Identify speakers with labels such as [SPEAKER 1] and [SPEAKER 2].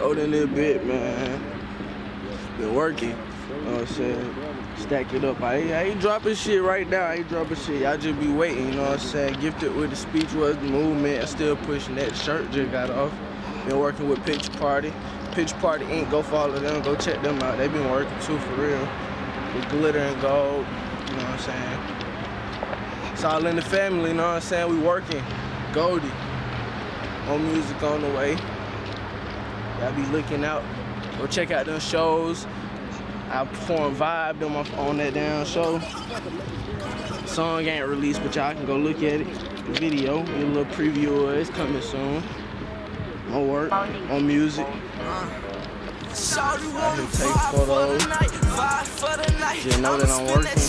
[SPEAKER 1] Older in a bit, man. Been working. You know what I'm saying? Stack it up. I, I ain't dropping shit right now. I ain't dropping shit. Y'all just be waiting, you know what I'm saying? Gifted with the speech was the movement. I still pushing that shirt just got off. Been working with Pitch Party. Pitch Party Inc. Go follow them. Go check them out. They been working too for real. With glitter and gold. You know what I'm saying? It's all in the family, you know what I'm saying? We working. Goldie. On music on the way. Y'all be looking out. Go check out them shows. I perform Vibe on, my, on that damn show. Song ain't released, but y'all can go look at it. The video, a little preview of it. It's coming soon. On work, on music.
[SPEAKER 2] Shawty
[SPEAKER 1] I
[SPEAKER 2] wanna
[SPEAKER 1] can take
[SPEAKER 2] for the
[SPEAKER 1] photos.
[SPEAKER 2] night, vibe for the night.
[SPEAKER 1] Just know that I'm working.